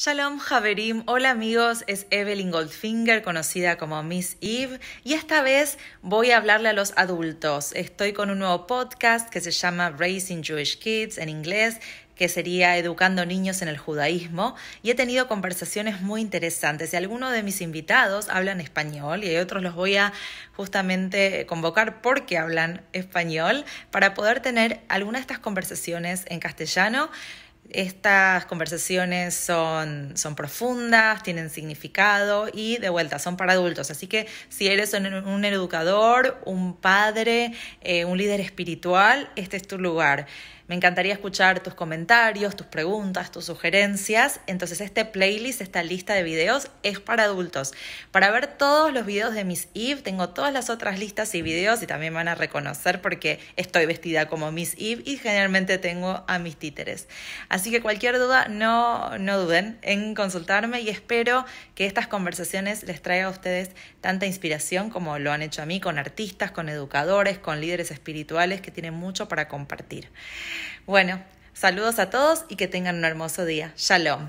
Shalom Javerim, hola amigos, es Evelyn Goldfinger, conocida como Miss Eve, y esta vez voy a hablarle a los adultos. Estoy con un nuevo podcast que se llama Raising Jewish Kids en inglés, que sería Educando Niños en el Judaísmo, y he tenido conversaciones muy interesantes. Y algunos de mis invitados hablan español y otros los voy a justamente convocar porque hablan español para poder tener algunas de estas conversaciones en castellano estas conversaciones son, son, profundas, tienen significado y de vuelta son para adultos. Así que si eres un, educador, un padre, eh, un líder espiritual, este es tu lugar. Me encantaría escuchar tus comentarios, tus preguntas, tus sugerencias. Entonces este playlist, esta lista de videos es para adultos. Para ver todos los videos de Miss Eve, tengo todas las otras listas y videos y también van a reconocer porque estoy vestida como Miss Eve y generalmente tengo a mis títeres. Así que cualquier duda, no, no duden en consultarme y espero que estas conversaciones les traigan a ustedes tanta inspiración como lo han hecho a mí con artistas, con educadores, con líderes espirituales que tienen mucho para compartir. Bueno, saludos a todos y que tengan un hermoso día. Shalom.